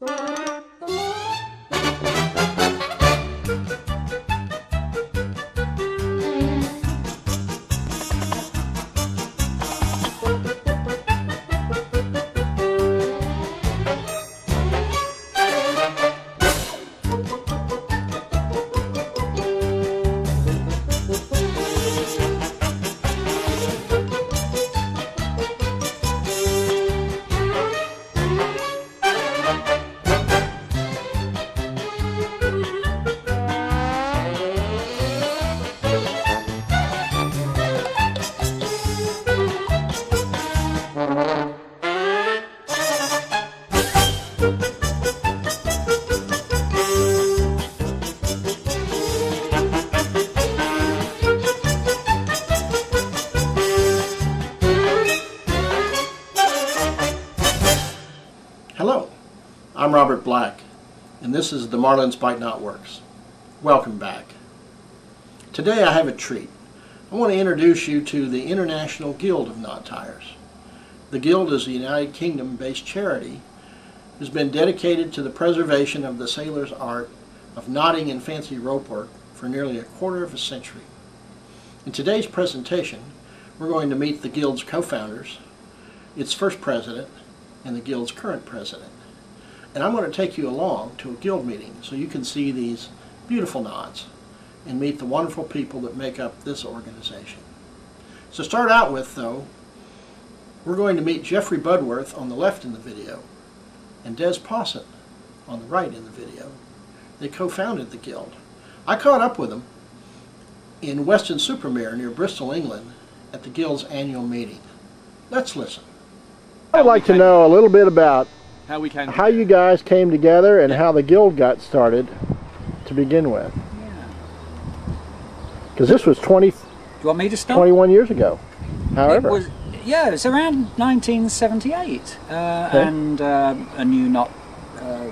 Hello, I'm Robert Black, and this is the Marlinspike Knot Works. Welcome back. Today I have a treat. I want to introduce you to the International Guild of Knot Tyers. The Guild is a United Kingdom based charity who's been dedicated to the preservation of the sailor's art of knotting and fancy rope work for nearly a quarter of a century. In today's presentation, we're going to meet the Guild's co-founders, its first president, and the Guild's current president. And I'm going to take you along to a Guild meeting so you can see these beautiful knots and meet the wonderful people that make up this organization. So start out with, though, we're going to meet Geoffrey Budworth on the left in the video and Des Pawson on the right in the video. They co-founded the Guild. I caught up with them in Weston-super-Mare near Bristol, England at the Guild's annual meeting. Let's listen. I'd like to know a little bit about how we can how you guys came together and how the guild got started to begin with. Yeah. Because this was 20, Do you want me to start? 21 years ago. However, It was, yeah, it's around 1978, uh, Okay. and uh, a new knot uh,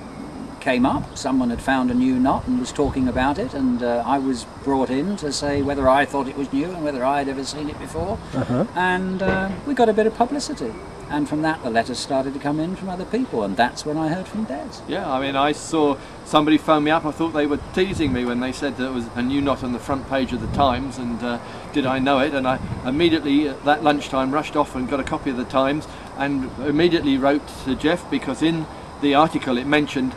came up. Someone had found a new knot and was talking about it, and uh, I was brought in to say whether I thought it was new and whether I had ever seen it before. Uh-huh. And uh, we got a bit of publicity, and from that the letters started to come in from other people, and that's when I heard from Des. Yeah, I mean, I saw somebody phone me up. I thought they were teasing me when they said there was a new knot on the front page of the Times, and uh, did I know it? And I immediately at that lunchtime rushed off and got a copy of the Times, and immediately wrote to Geoff because in the article it mentioned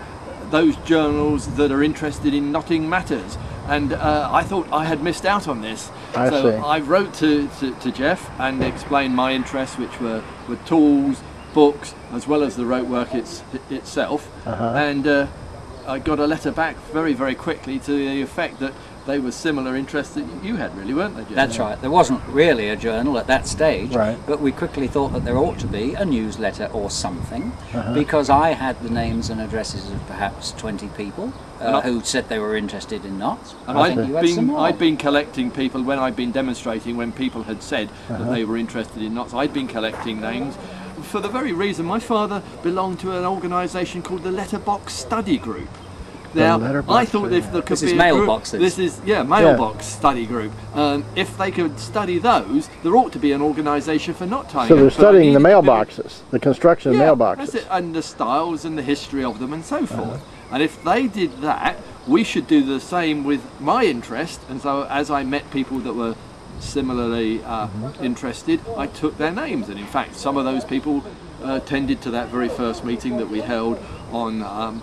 those journals that are interested in knotting matters. And uh, I thought I had missed out on this. I so see. I wrote to, to, to Geoff and explained my interests, which were, were tools, books, as well as the rope work it's, itself. Uh-huh. And uh, I got a letter back very, very quickly to the effect that they were similar interests that you had, really, weren't they, Geoff? That's right. There wasn't really a journal at that stage, Right. but we quickly thought that there ought to be a newsletter or something Uh-huh. because I had the names and addresses of perhaps 20 people uh, who said they were interested in knots. And I I'd think you had some been. I'd been collecting people when I'd been demonstrating, when people had said that they were interested in knots, I'd been collecting names for the very reason my father belonged to an organisation called the Letterbox Study Group. Now, I thought if Study there could This be is a group, mailboxes. this is yeah, mailbox study group. Um, if they could study those, there ought to be an organisation for knot tying. so they're But studying the needed to mailboxes, the construction of mailboxes. It, and the styles and the history of them and so forth. Uh-huh. And if they did that, we should do the same with my interest. And so as I met people that were similarly uh, Mm-hmm. interested, I took their names. And in fact, some of those people uh, attended to that very first meeting that we held on um,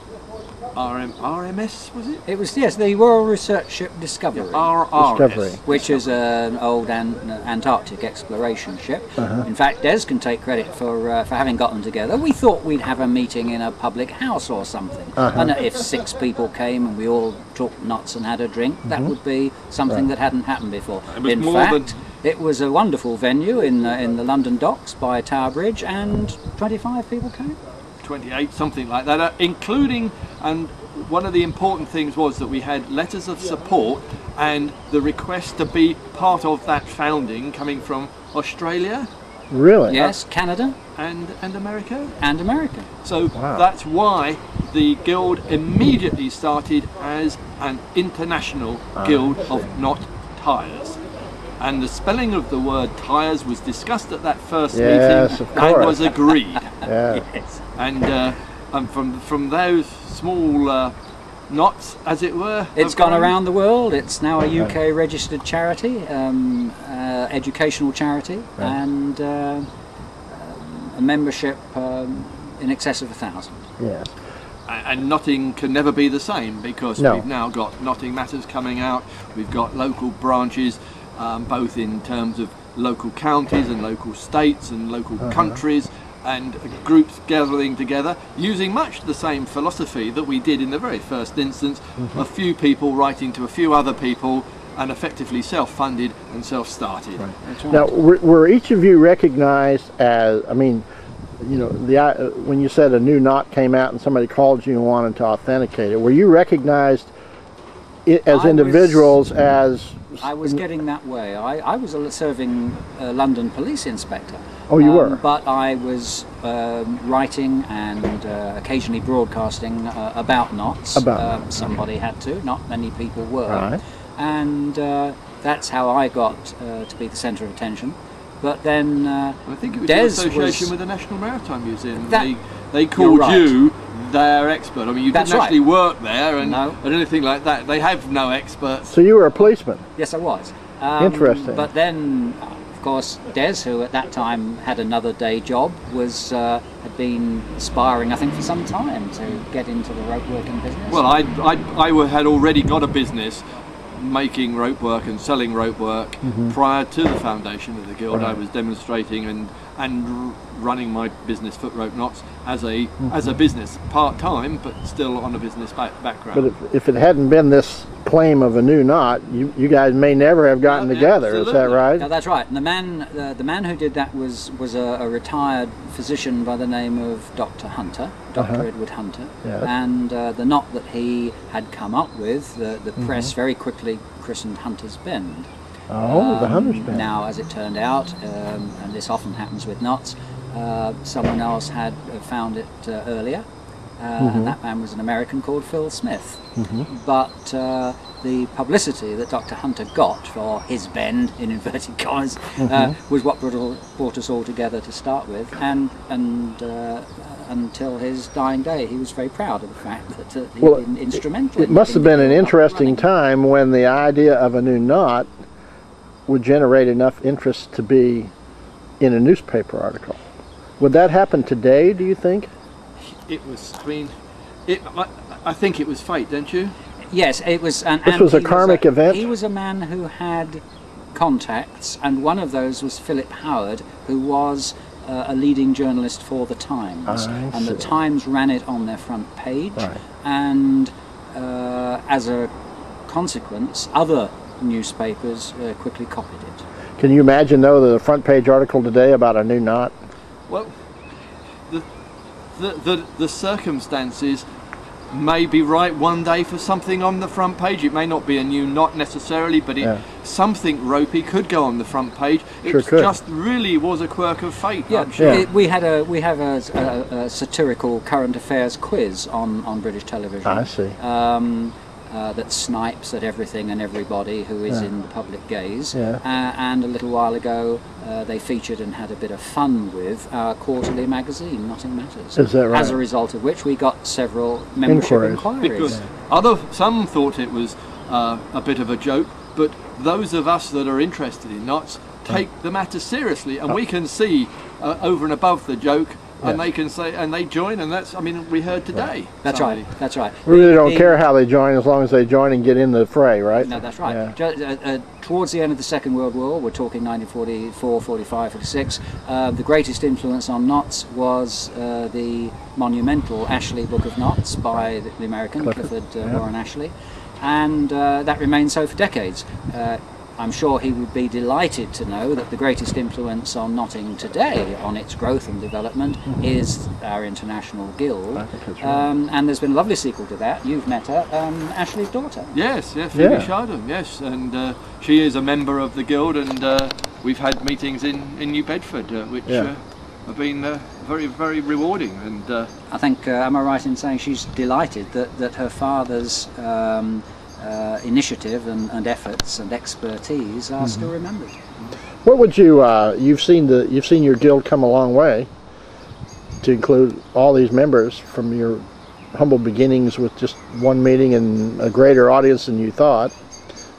RM, RMS, was it? It was, yes, the Royal Research Ship Discovery. RRS. Discovery. which is an old an- Antarctic exploration ship. Uh-huh. In fact, Des can take credit for uh, for having gotten together. We thought we'd have a meeting in a public house or something, Uh-huh. and if six people came and we all took nuts and had a drink, that Mm-hmm. would be something that hadn't happened before. In fact, than- it was a wonderful venue in uh, in the London docks by Tower Bridge, and 25 people came. 28, something like that, uh, including, and one of the important things was that we had letters of support and the request to be part of that founding coming from Australia really? Yes, Canada and, and America. and America. So Wow. that's why the guild immediately started as an international guild of knot tyers. And the spelling of the word tyers was discussed at that first Yes, meeting of and was agreed. Yeah. Yes. and uh, and from from those small uh, knots, as it were, It's gone grown. around the world. It's now a UK registered charity, um, uh, educational charity, Right. and uh, um, a membership um, in excess of a thousand. Yes. A- and Knotting can never be the same because No. we've now got Knotting Matters coming out. We've got local branches, um, both in terms of local counties and local states and local Uh-huh. countries, and groups gathering together using much the same philosophy that we did in the very first instance. Mm-hmm. A few people writing to a few other people, and effectively self-funded and self-started. That's right. Now, were, were each of you recognized as? I mean, you know, the uh, when you said a new knot came out and somebody called you and wanted to authenticate it, were you recognized i as I was- individuals as? I was getting that way. I, I was a serving a London police inspector. Oh, you Um, were? But I was um, writing and uh, occasionally broadcasting uh, about knots. About Um, knots, somebody had to. Not many people were. Right. And uh, that's how I got uh, to be the centre of attention. But then uh, I think it was Des in association was- with the National Maritime Museum. That- they they called right. you their expert. I mean, you That's didn't right. actually work there and, No. and anything like that. They have no experts. So you were a policeman. Yes, I was. Um, Interesting. But then, of course, Des, who at that time had another day job, was uh, had been aspiring, I think, for some time to get into the rope working business. Well, I, I, I had already got a business making rope work and selling rope work prior to the foundation of the guild. I was demonstrating and and r- running my business Footrope Knots as a as a business part time, but still on a business back, background. But if, if it hadn't been this claim of a new knot, you, you guys may never have gotten Yeah, together. Is that right? No, that's right. And the man, uh, the man who did that was was a, a retired physician by the name of Dr. Hunter, doctor Uh-huh. Edward Hunter. Yes. And uh, the knot that he had come up with, the, the Mm-hmm. press very quickly christened Hunter's Bend. Oh, the Um, Hunter's Bend. Now, as it turned out, um, and this often happens with knots, uh, someone else had found it uh, earlier, uh, Mm-hmm. and that man was an American called Phil Smith. But uh, the publicity that Dr. Hunter got for his bend, in inverted commas, uh, Mm-hmm. was what brought, all, brought us all together to start with, and and. Uh, until his dying day, he was very proud of the fact that uh, he'd Well, been instrumental. It in must have been an the guild up and interesting time when the idea of a new knot would generate enough interest to be in a newspaper article. Would that happen today, do you think? it was. I mean, it. I, I think it was fate, don't you? Yes, it was. And, This and was a he karmic event? He was a man who had contacts, and one of those was Philip Howard, who was uh, a leading journalist for the Times, I and the. Times ran it on their front page, Right. and uh, as a consequence, other newspapers uh, quickly copied it. Can you imagine, though, the front page article today about a new knot? Well, the, the, the, the circumstances may be right one day for something on the front page. It may not be a new knot necessarily, but it, Yeah. something ropey could go on the front page. It Sure just really was a quirk of fate. Yeah, I'm sure. Yeah. it- we had a we have a, a, a satirical current affairs quiz on, on British television. I see. um, uh, that snipes at everything and everybody who is Yeah. in the public gaze. Yeah. Uh, and a little while ago, uh, they featured and had a bit of fun with our quarterly magazine, Knotting Matters. Is that right? As a result of which, we got several membership Inquiries. inquiries. because other some thought it was uh, a bit of a joke, but those of us that are interested in knots take the matter seriously, and we can see uh, over and above the joke, and they can say and they join, and that's I mean we heard today. That's somebody. right. That's right. We really don't the- care how they join as long as they join and get in the fray, right? No, that's right. Yeah. Ju- uh, uh, towards the end of the Second World War, we're talking 1944, 45, 46, uh, the greatest influence on knots was uh, the monumental Ashley Book of Knots by the, the American Clifford, Clifford, uh, yeah. Warren Ashley, and uh, that remained so for decades. I'm sure he would be delighted to know that the greatest influence on knotting today, on its growth and development, is our international guild. I think that's right. Um, and there's been a lovely sequel to that. You've met her, um, Ashley's daughter. Yes, yeah, Phoebe Yeah. Shardham, yes, and uh, she is a member of the guild, and uh, we've had meetings in, in New Bedford, uh, which Yeah. uh, have been uh, very, very rewarding. And uh, I think, uh, am I right in saying she's delighted that, that her father's um, uh, initiative and, and efforts and expertise are still remembered? What would you? Uh, you've seen the you've seen your guild come a long way. to include all these members from your humble beginnings with just one meeting and a greater audience than you thought.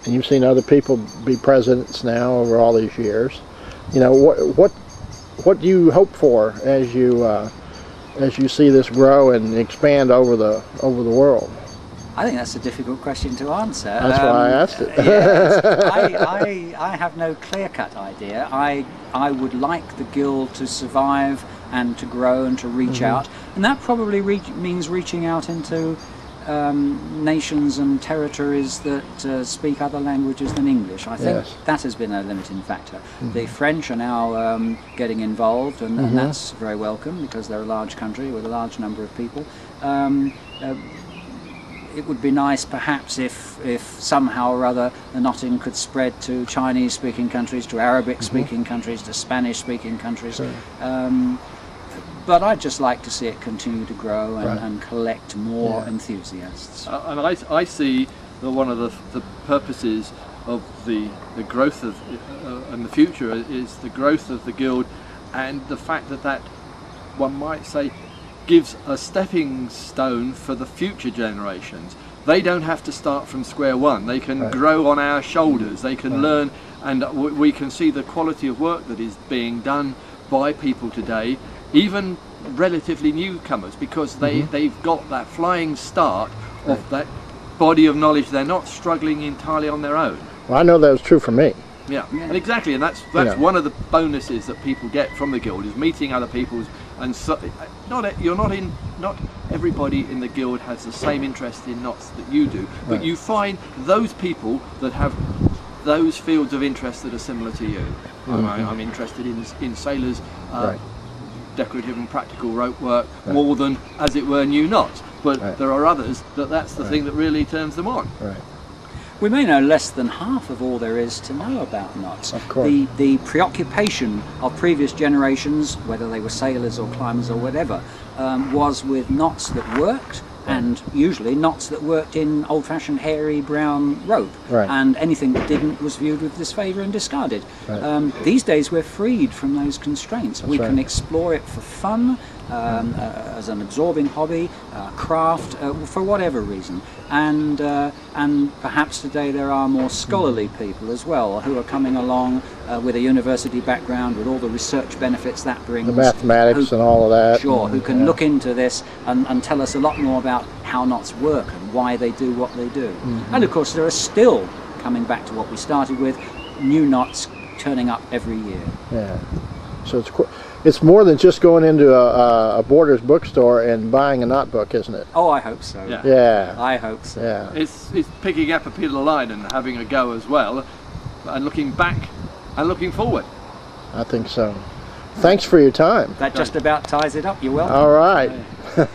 And you've seen other people be presidents now over all these years. You know what what what do you hope for as you uh, as you see this grow and expand over the over the world? I think that's a difficult question to answer. That's why I asked it. yes, I, I, I have no clear-cut idea. I, I would like the guild to survive and to grow and to reach Mm-hmm. out, and that probably reach, means reaching out into um, nations and territories that uh, speak other languages than English. I think Yes. Mm-hmm. that has been a limiting factor. The French are now um, getting involved, and, and that's very welcome because they're a large country with a large number of people. Um, uh, it would be nice perhaps if, if somehow or other the knotting could spread to Chinese speaking countries, to Arabic speaking countries, to Spanish speaking countries. Um, but I'd just like to see it continue to grow and, Right. and collect more Yeah. enthusiasts. Uh, and I, I see that one of the, the purposes of the, the growth of uh, and the future is the growth of the guild and the fact that that one might say gives a stepping stone for the future generations. They don't have to start from square one. They can Right. grow on our shoulders. They can learn, and we can see the quality of work that is being done by people today, even relatively newcomers, because they, mm-hmm. they've got that flying start of Right. that body of knowledge. They're not struggling entirely on their own. Well, I know that was true for me. Yeah, Yeah. and exactly, and that's that's Yeah. one of the bonuses that people get from the guild is meeting other people's and so, not you're not in not everybody in the guild has the same interest in knots that you do, but Right. you find those people that have those fields of interest that are similar to you. I'm, I- I'm interested in in sailors. Uh, Mm-hmm. Right. Decorative and practical rope work more than, as it were, new knots. But Right. there are others that that's the thing that really turns them on. We may know less than half of all there is to know about knots. Of course. The, the preoccupation of previous generations, whether they were sailors or climbers or whatever, um, was with knots that worked and usually knots that worked in old-fashioned hairy brown rope. Right. And anything that didn't was viewed with disfavour and discarded. Right. Um, these days we're freed from those constraints. we right. can explore it for fun, um, uh, as an absorbing hobby, uh, craft, uh, for whatever reason. And uh, and perhaps today there are more scholarly people as well who are coming along uh, with a university background, with all the research benefits that brings. The mathematics who- and all of that. Sure, who can Yeah. look into this and, and tell us a lot more about how knots work and why they do what they do. Mm-hmm. And of course, there are still, coming back to what we started with, new knots turning up every year. Yeah. So it's qu- it's more than just going into a, a, a Borders bookstore and buying a knot book, isn't it? Oh, I hope so. Yeah. Yeah. I hope so. Yeah. It's, it's picking up a bit of line and having a go as well, and looking back and looking forward. I think so. Thanks for your time. That just about ties it up. You're welcome. All right.